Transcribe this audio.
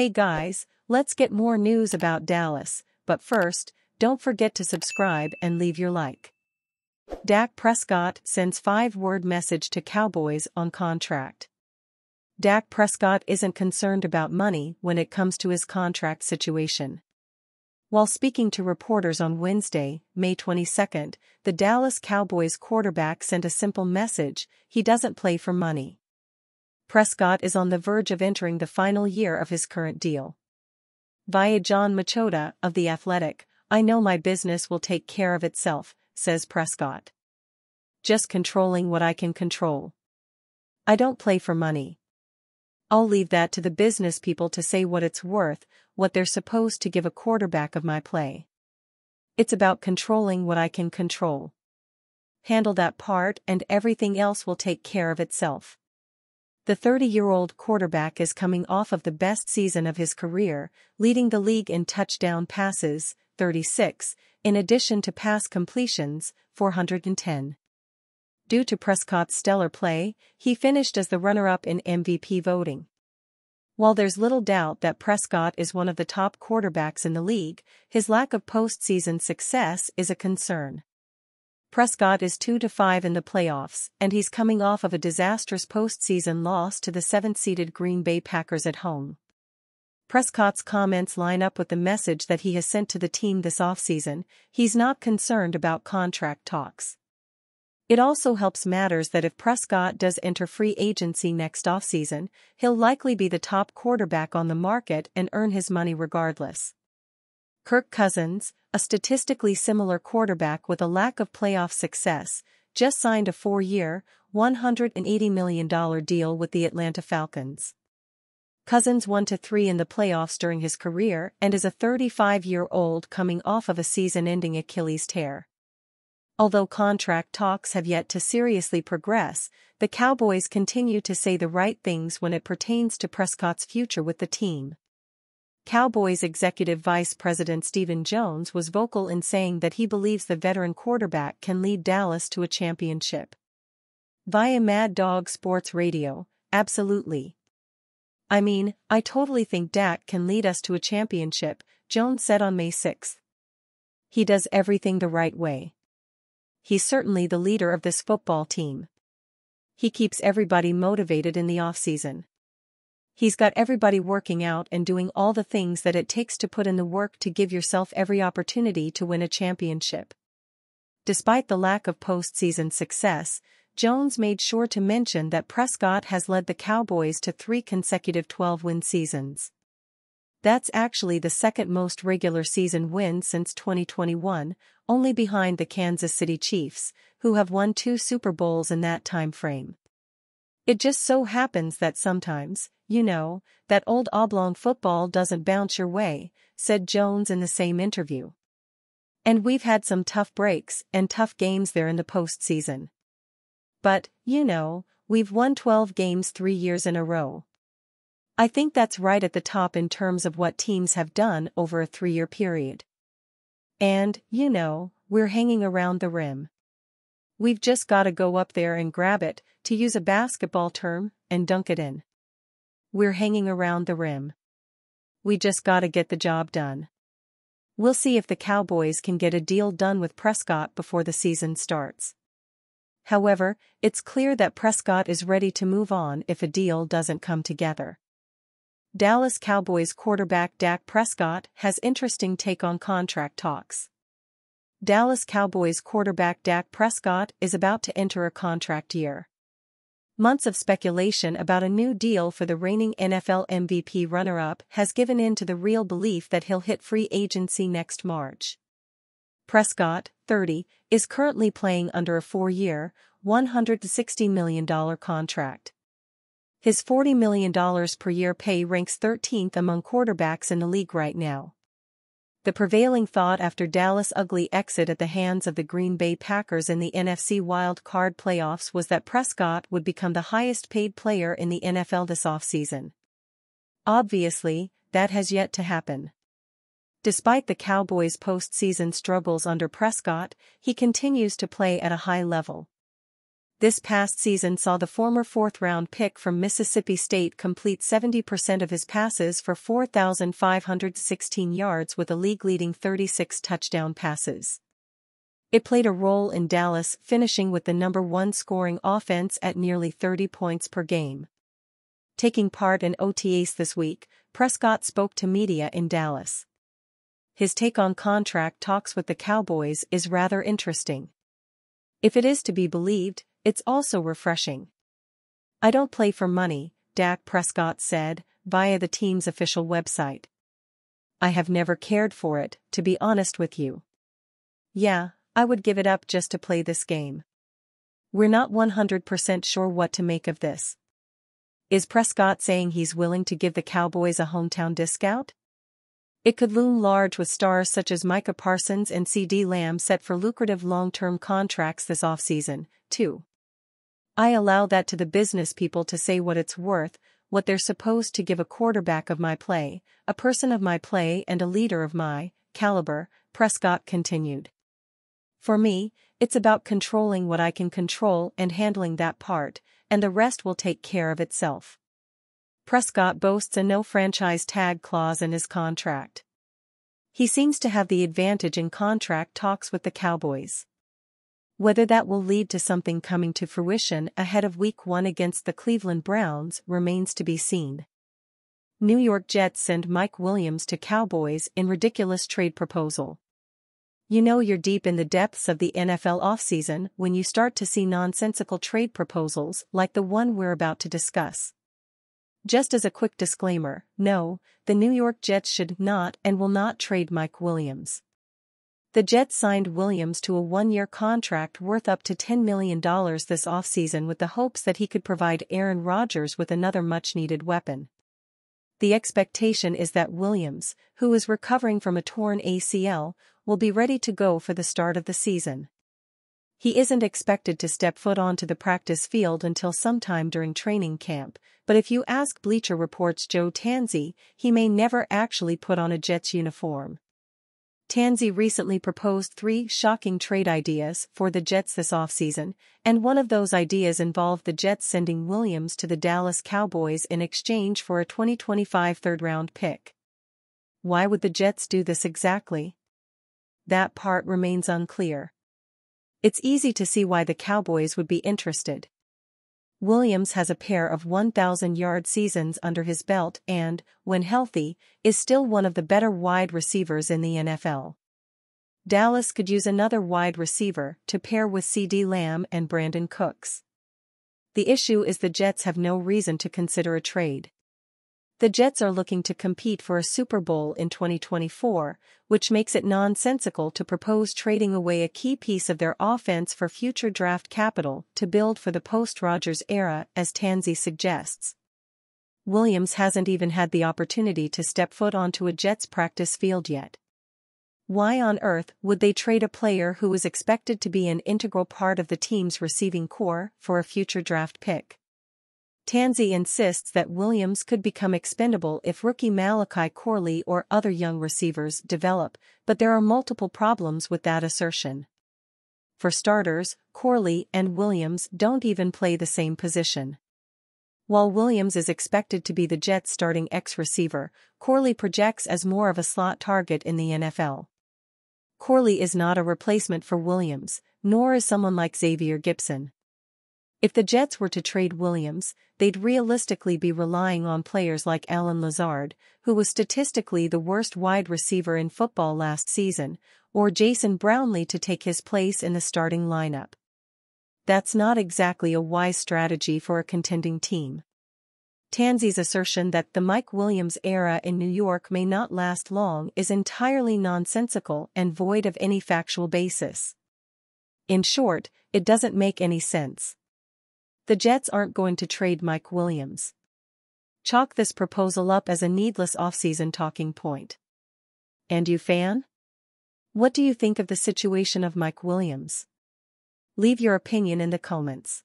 Hey guys, let's get more news about Dallas, but first, don't forget to subscribe and leave your like. Dak Prescott sends five-word message to Cowboys on contract. Dak Prescott isn't concerned about money when it comes to his contract situation. While speaking to reporters on Wednesday, May 22, the Dallas Cowboys quarterback sent a simple message, he doesn't play for money. Prescott is on the verge of entering the final year of his current deal. Via Jon Machota of The Athletic, I know my business will take care of itself, says Prescott. Just controlling what I can control. I don't play for money. I'll leave that to the business people to say what it's worth, what they're supposed to give a quarterback of my play. It's about controlling what I can control. Handle that part and everything else will take care of itself. The 30-year-old quarterback is coming off of the best season of his career, leading the league in touchdown passes, 36, in addition to pass completions, 410. Due to Prescott's stellar play, he finished as the runner-up in MVP voting. While there's little doubt that Prescott is one of the top quarterbacks in the league, his lack of postseason success is a concern. Prescott is 2-5 in the playoffs, and he's coming off of a disastrous postseason loss to the seventh-seeded Green Bay Packers at home. Prescott's comments line up with the message that he has sent to the team this offseason, he's not concerned about contract talks. It also helps matters that if Prescott does enter free agency next offseason, he'll likely be the top quarterback on the market and earn his money regardless. Kirk Cousins, a statistically similar quarterback with a lack of playoff success, just signed a four-year, $180 million deal with the Atlanta Falcons. Cousins won 1-3 in the playoffs during his career and is a 35-year-old coming off of a season-ending Achilles tear. Although contract talks have yet to seriously progress, the Cowboys continue to say the right things when it pertains to Prescott's future with the team. Cowboys executive vice president Stephen Jones was vocal in saying that he believes the veteran quarterback can lead Dallas to a championship. Via Mad Dog Sports Radio, absolutely. I mean, I totally think Dak can lead us to a championship, Jones said on May 6. He does everything the right way he's certainly the leader of this football team. He keeps everybody motivated in the offseason. He's got everybody working out and doing all the things that it takes to put in the work to give yourself every opportunity to win a championship. Despite the lack of postseason success, Jones made sure to mention that Prescott has led the Cowboys to three consecutive 12-win seasons. That's actually the second most regular season win since 2021, only behind the Kansas City Chiefs, who have won two Super Bowls in that time frame. It just so happens that sometimes, you know, that old oblong football doesn't bounce your way, said Jones in the same interview. And we've had some tough breaks and tough games there in the postseason. But, you know, we've won 12 games three years in a row. I think that's right at the top in terms of what teams have done over a three-year period. And, you know, we're hanging around the rim. We've just gotta go up there and grab it, to use a basketball term, and dunk it in. We're hanging around the rim. We just gotta get the job done. We'll see if the Cowboys can get a deal done with Prescott before the season starts. However, it's clear that Prescott is ready to move on if a deal doesn't come together. Dallas Cowboys quarterback Dak Prescott has interesting take on contract talks. Dallas Cowboys quarterback Dak Prescott is about to enter a contract year. Months of speculation about a new deal for the reigning NFL MVP runner-up has given in to the real belief that he'll hit free agency next March. Prescott, 30, is currently playing under a four-year, $160 million contract. His $40 million per year pay ranks 13th among quarterbacks in the league right now. The prevailing thought after Dallas' ugly exit at the hands of the Green Bay Packers in the NFC wild card playoffs was that Prescott would become the highest paid player in the NFL this offseason. Obviously, that has yet to happen. Despite the Cowboys' postseason struggles under Prescott, he continues to play at a high level. This past season saw the former fourth round pick from Mississippi State complete 70% of his passes for 4,516 yards with a league leading 36 touchdown passes. It played a role in Dallas finishing with the number one scoring offense at nearly 30 points per game. Taking part in OTAs this week, Prescott spoke to media in Dallas. His take on contract talks with the Cowboys is rather interesting. If it is to be believed, it's also refreshing. I don't play for money, Dak Prescott said, via the team's official website. I have never cared for it, to be honest with you. Yeah, I would give it up just to play this game. We're not 100% sure what to make of this. Is Prescott saying he's willing to give the Cowboys a hometown discount? It could loom large with stars such as Micah Parsons and CeeDee Lamb set for lucrative long-term contracts this offseason, too. I allow that to the business people to say what it's worth, what they're supposed to give a quarterback of my play, a person of my play and a leader of my caliber, Prescott continued. For me, it's about controlling what I can control and handling that part, and the rest will take care of itself. Prescott boasts a no franchise tag clause in his contract. He seems to have the advantage in contract talks with the Cowboys. Whether that will lead to something coming to fruition ahead of Week 1 against the Cleveland Browns remains to be seen. New York Jets send Mike Williams to Cowboys in ridiculous trade proposal. You know you're deep in the depths of the NFL offseason when you start to see nonsensical trade proposals like the one we're about to discuss. Just as a quick disclaimer, no, the New York Jets should not and will not trade Mike Williams. The Jets signed Williams to a one-year contract worth up to $10 million this offseason with the hopes that he could provide Aaron Rodgers with another much-needed weapon. The expectation is that Williams, who is recovering from a torn ACL, will be ready to go for the start of the season. He isn't expected to step foot onto the practice field until sometime during training camp, but if you ask Bleacher Report's Joe Tansey, he may never actually put on a Jets uniform. Tansey recently proposed three shocking trade ideas for the Jets this offseason, and one of those ideas involved the Jets sending Williams to the Dallas Cowboys in exchange for a 2025 third-round pick. Why would the Jets do this exactly? that part remains unclear. It's easy to see why the Cowboys would be interested. Williams has a pair of 1,000-yard seasons under his belt and, when healthy, is still one of the better wide receivers in the NFL. Dallas could use another wide receiver to pair with CeeDee Lamb and Brandin Cooks. The issue is the Jets have no reason to consider a trade. The Jets are looking to compete for a Super Bowl in 2024, which makes it nonsensical to propose trading away a key piece of their offense for future draft capital to build for the post-Rodgers era as Tansey suggests. Williams hasn't even had the opportunity to step foot onto a Jets practice field yet. Why on earth would they trade a player who is expected to be an integral part of the team's receiving corps for a future draft pick? Tansey insists that Williams could become expendable if rookie Malachi Corley or other young receivers develop, but there are multiple problems with that assertion. For starters, Corley and Williams don't even play the same position. While Williams is expected to be the Jets' starting X-receiver, Corley projects as more of a slot target in the NFL. Corley is not a replacement for Williams, nor is someone like Xavier Gipson. If the Jets were to trade Williams, they'd realistically be relying on players like Allen Lazard, who was statistically the worst wide receiver in football last season, or Jason Brownlee to take his place in the starting lineup. That's not exactly a wise strategy for a contending team. Tansey's assertion that the Mike Williams era in New York may not last long is entirely nonsensical and void of any factual basis. In short, it doesn't make any sense. The Jets aren't going to trade Mike Williams. Chalk this proposal up as a needless offseason talking point. And you fan? What do you think of the situation of Mike Williams? Leave your opinion in the comments.